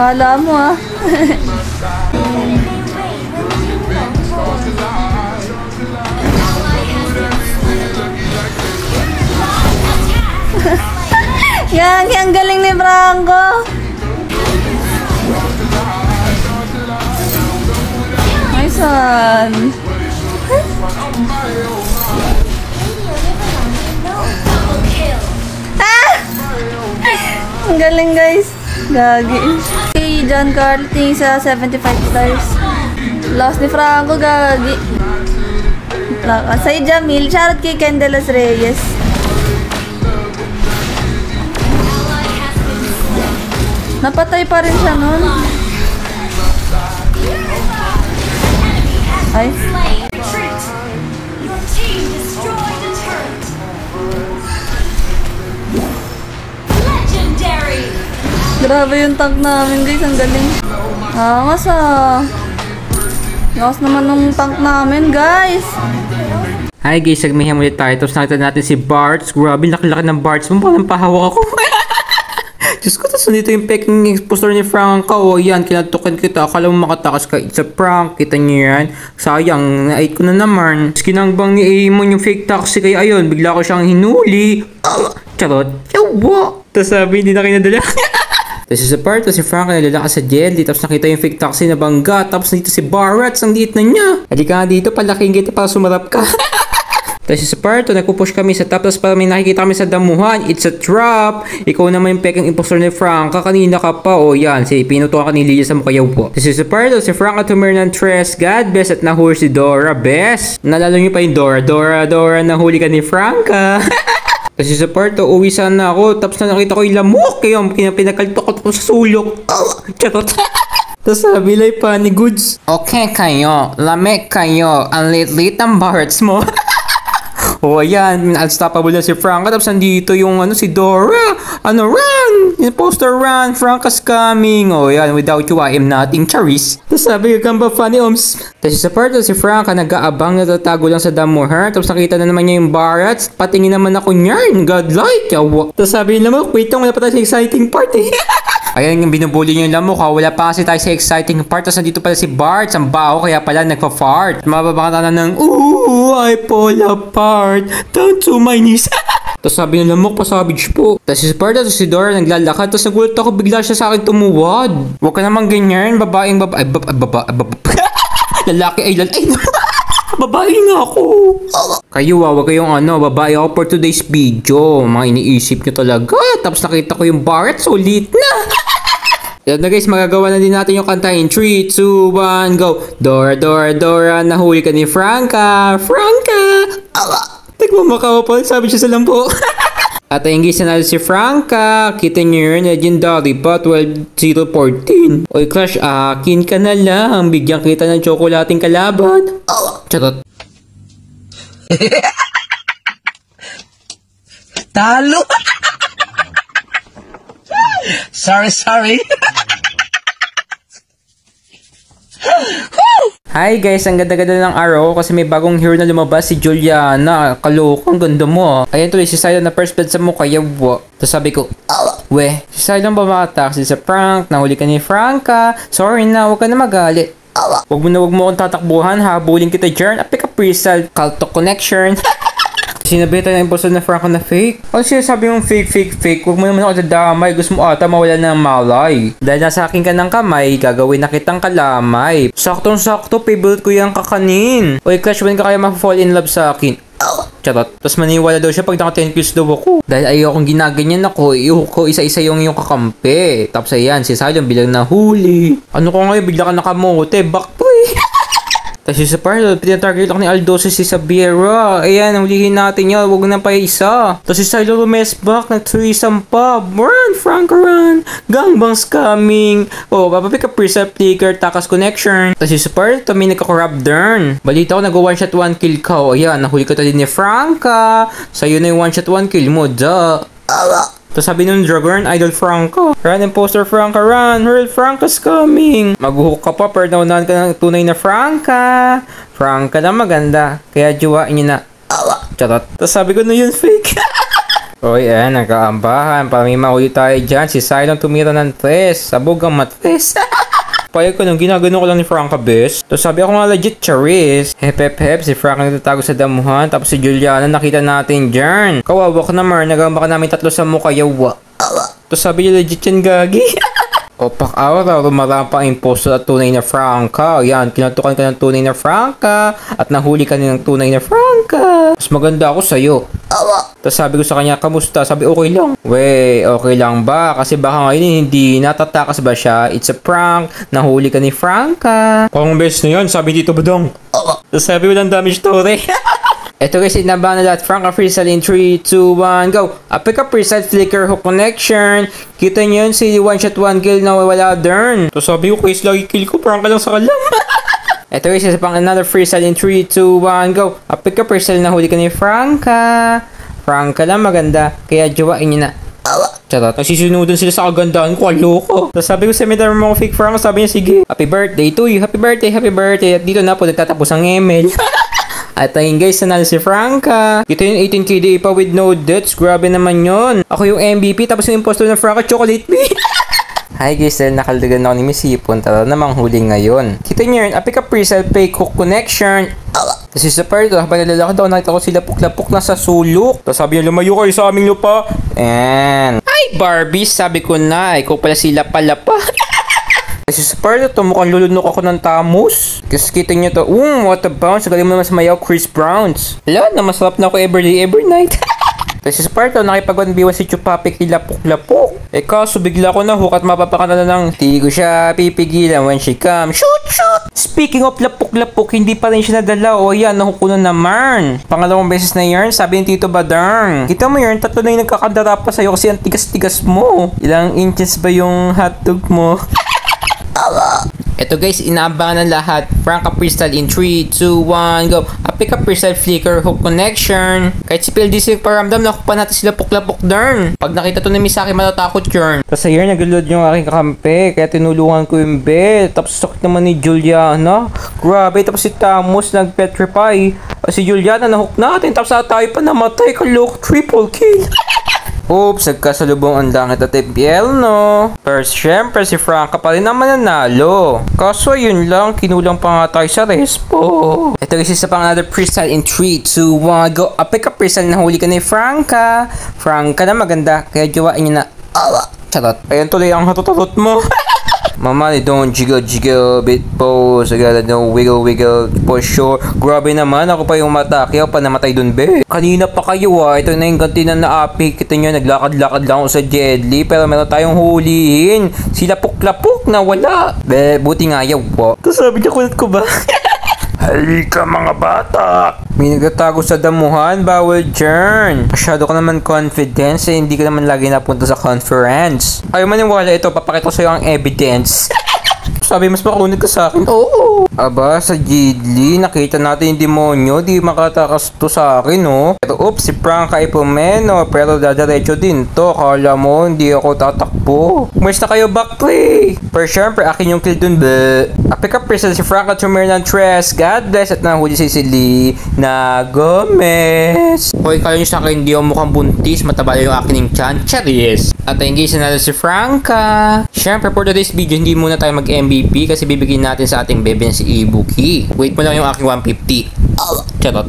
Kala mo ah. Yan, ang galing ni Franco. Nice one. Ah! Ang galing guys. Gagi. Okay, John Carl, tingin sa 75 stars. Lost ni Franco, gagi. Laka. Say Jamil, shoutout kay Candelas Reyes. Napatay pa rin siya nun. Ay, grabe yung tank namin guys. Ang galing. Angas ah. Angas naman ng tank namin guys. Hi guys, sagmihan ulit tayo. Tapos nakita natin si Barts. Grabe, laki-laki ng Barts mo. Parang pahawak ako. Diyos ko, tapos nandito yung peking impostor ni Franco. O yan, kinatukan kita. Akala mo makatakas ka. It's a prank. Kita niyo yan. Sayang, na-8 ko na naman. Tapos kinangbang ni Amon yung fake taxi. Kaya ayun, bigla ko siyang hinuli. Ah, charot. Yawa. Tapos sabi, hindi na kinadala. Tapos sa part, si Frank nalala ka sa jelly. Tapos nakita yung fake taxi na bangga. Tapos dito si Barrett, ang liit na niya. Halika dito, palaking kita para sumarap ka. Tapos sa part, nagpupush kami sa top. Tapos parang may nakikita kami sa damuhan. It's a trap. Ikaw naman yung peking impostor ni Frank. Kanina ka pa. O yan, si pinutukan ka ni Lydia sa mukhayaw po. Tapos sa part, si Frank at humir ng Tres. God bless at nahuli si Dora. Best. Nalala niyo pa yung Dora. Dora, Dora, nahuli ka ni Franca. Kasi sa parto, uwi sana ako. Tapos na nakita ko yung lamok. Kaya yung pinakaltok ko sa sulok. Oh, charot. Tapos sabi lang pa ni Goods. Okay kayo. Lamig kayo. Ang lit-lit ang barrets mo. O oh, ayan, unstoppable na si Frank. Tapos nandito yung ano si Dora. Ano, run! Yung run. Frank is coming. Oh, ayan, without you, I am nothing. Charis. Tapos sabi ka ba funny oms. Tapos sa part si Frank nag-aabang natatago lang sa damuhan. Tapos nakita na naman niya yung Barretts. Patingin naman ako niyan. Godlike. Tapos sabi naman, wait lang, wala pa tayo sa exciting part eh. Ayan yung binubuli niyo yung lamok ha. Wala pa kasi tayo sa exciting part. Tapos nandito pala si Bart. Ang baho kaya pala nagpa-fart. Mababaka na ng, Ooh, I fall apart. Down to my knees. Tapos sabi ng lamok, pasabage po. Tapos si Bart at si Dora naglalakad. Tapos nagulat ako, bigla siya sa akin tumuwad. Huwag ka naman ganyan. Babaeng baba... Ay, baba... baba... baba lalaki ay lalaki. Babae nga ako. Kayo ah, wag kayong ano, babae ako for today's video. Mga iniisip nyo talaga. Tapos nakita ko yung Barrett, solid na. Yan na guys, magagawa na din natin yung kanta in 3, 2, 1, go! Dora, Dora, Dora, nahuli ka ni Franca! Franca! Awa! Nagmamakawa pa, sabi siya sa lampo. At ayun guys, nanalo si Franca. Kita niyo yun, legendary pa, 12-0-14. Oy, Crush, akin ka na lang. Bigyan kita ng tsokolating kalaban. Awa! Charot. Talo! sorry, sorry. Hi guys, ang ganda-ganda ng araw kasi may bagong hero na lumabas si Juliana. Kaloko, ang ganda mo. ah. Ayan tuloy si Silent na first blood sa mukha, yawa. Tapos sabi ko, awa, we, si Silent ba makataksi sa prank? Nahuli ka ni Franca. Sorry na, huwag ka na magalit. Awa. Huwag mo na huwag mo akong tatakbuhan, habulin kita dyan. Pick up yourself. Call to connection. Sinabi tayo ng impostor na Franco na fake. Ano sinasabi mong fake, fake, fake? Huwag mo naman ako dadamay. Gusto mo ata mawala ng malay. Dahil nasa akin ka ng kamay, gagawin na kitang kalamay. Saktong-sakto, favorite ko yung kakanin. Oy, Clash, when ka kaya ma-fall in love sa akin? Charot. Tapos maniwala daw siya pag naka 10 kills daw ako. Dahil ayokong ginaganyan ako, iuhok ko isa-isa yung yung kakampi. Tapos ayan, si Silent bilang nahuli. Ano ko ngayon, bigla ka nakamote, back to eh. Tapos si Saparlo, pinatarget ako ni Aldoso si Sabiera. Ayan, hulihin natin yun. Huwag na pa isa. Tapos si Silo Lumes back, nag-threesome pa. Run, Frank, run. Gangbangs coming. Oh, papapick up preset flicker, takas connection. Tapos si Saparlo, may nagka-corrupt dern. Balita ko, nag-one shot, one kill ka. Oh, ayan, nahuli ka din ni Franca. Sa'yo na yung one shot, one kill mo. Duh. Tapos sabi nung Dragon, Idol Franco. Run imposter Franca, run! Hurl, Franca's coming! Maghuhook ka pa, pero naunahan ka ng tunay na Franca. Franca na maganda. Kaya juwain niyo na. Charot. Tapos sabi ko na yun, fake. Oy, eh, nagkaambahan. Para may mahuli tayo dyan. Si Silent tumira ng tres. Sabog ang matres. Payag ko nung ginagano ko lang ni Franca best. Tapos sabi ako nga legit charis. Hep hep hep, si Franca nagtatago sa damuhan. Tapos si Juliana nakita natin dyan. Kawawa ka naman, nagamba ka namin tatlo sa mukha, yawa. Tapos sabi niya legit yan gagi. Opak araw, rumarang pa ang imposter at tunay na Franca. Yan, kinatukan ka ng tunay na Franca at nahuli ka ng tunay na Franca. Mas maganda ako sa'yo. Tapos sabi ko sa kanya, kamusta? Sabi, okay lang. We, okay lang ba? Kasi baka ngayon hindi natatakas ba siya? It's a prank. Nahuli ka ni Franca. Kung best na yun, sabi dito badong. Tapos sabi ko lang damage story. Ito guys, inabangan na lahat. Frank a freestyle in 3, 2, 1, go! A pick up freestyle flicker hook connection. Kita niyo yun, si one shot one kill na wala dern. So sabi ko, guys, lagi kill ko, parang ka lang sa kalam. Ito guys, isa pang another freestyle in 3, 2, 1, go! A pick up freestyle na huli ka ni Franca. Franca lang maganda, kaya jowain niyo na. Charot. Nagsisinudan sila sa kagandahan ko, aloko. Tapos sabi ko sa may mo fake Franca, sabi niya, sige, happy birthday to you, happy birthday, happy birthday. At dito na po nagtatapos ang email. At ayun guys, nanalo si Franca. Kita yung 18 KDA pa with no deaths. Grabe naman yon. Ako yung MVP, tapos yung impostor ng Franca, chocolate me. Hi guys, dahil nakaldagan ako ni Miss Hipon, tara namang huli ngayon. Kita nyo yun, apik ka pre-sell fake hook connection. Tapos si Saperto, habang nalalakad daw, nakita ko sila puk-lapuk na sa sulok. Tapos sabi niya, lumayo kayo sa aming lupa. And, Hi Barbie, sabi ko na, ikaw pala sila pala pa. Kasi sa part to, mukhang lulunok ako ng tamos. Kasi kita nyo to, um, what a bounce. Galing mo naman sumayaw, Chris Browns. Wala na, masarap na ako every day, every night. Kasi sa part to, nakipag-1v1 si Chupapi kilapok-lapok. Eh kaso bigla ko na hook at mapapakana na ng Di ko siya pipigilan when she come. Shoot, shoot! Speaking of lapok-lapok, hindi pa rin siya nadala. O yan, nahook ko na naman. Pangalawang beses na yarn, sabi ni Tito Badang. Kita mo yarn, tatlo na yung nagkakandara pa sa'yo kasi ang tigas-tigas mo. Ilang inches ba yung hotdog mo? Ito guys, inaabangan ng lahat. Franca Crystal in 3, 2, 1, go. Pick up Crystal Flicker Hook Connection. Kahit si PLDC paramdam, nakuha pa natin sila pukla-puk darn. Pag nakita to ni Misaki, matatakot yun. Tapos ayun, nag-load yung aking kakampi. Kaya tinulungan ko yung bed. Tapos sakit naman ni Juliana. Grabe, tapos si Tamos nag-petrify. Si Juliana, nahook natin. Tapos na tayo pa namatay. Kalok, triple kill. Oops, nagkasalubong ang langit at FPL, no? Pero syempre, si Franca pa rin naman nanalo. Kaso yun lang, kinulang pa nga tayo sa respo. Ito guys, isa pang another freestyle in 3, 2, 1, go. A pick up freestyle na huli ka ni Franca. Franca na maganda, kaya jawain niya na. Awa. Charot. Ayan tuloy ang hatutarot mo. Mama, they don't jiggle jiggle bit pose. I gotta no wiggle wiggle for sure. Grabe naman, ako pa yung mata. Kaya pa namatay dun, be. Kanina pa kayo ah. Ito na yung ganti na naapi. Kita nyo, naglakad-lakad lang ako sa Jedli. Pero meron tayong hulihin. Sila puklapok na wala. Be, buti nga yaw po. Kasabi niya kulit ko ba? Halika mga bata! May nagtatago sa damuhan, bawal dyan. Masyado ka naman confidence eh, hindi ka naman lagi napunta sa conference. Ayaw maniwala ito, papakita ko sa'yo ang evidence. Sabi, mas makunit ka sa akin. Oo. Aba, sa Jidli, nakita natin yung demonyo. Di makatakas to sa akin, no? Pero oops, si Frank ay pumeno. Pero dadaretso din to. Kala mo, hindi ako tatakbo. Umalis na kayo backplay. Pero syempre, akin yung kill dun, be. A pick up person si Frank at Trumer ng Tres. God bless at nahuli si Silly na Gomez. Hoy, kala nyo sa akin, hindi ako mukhang buntis. Mataba yung akin yung chan. Charis. At engage na si Franca. Syempre, for today's video, hindi muna tayo mag-MVP kasi bibigyan natin sa ating bebe na si Ibuki. Wait mo lang yung aking 150. Charot.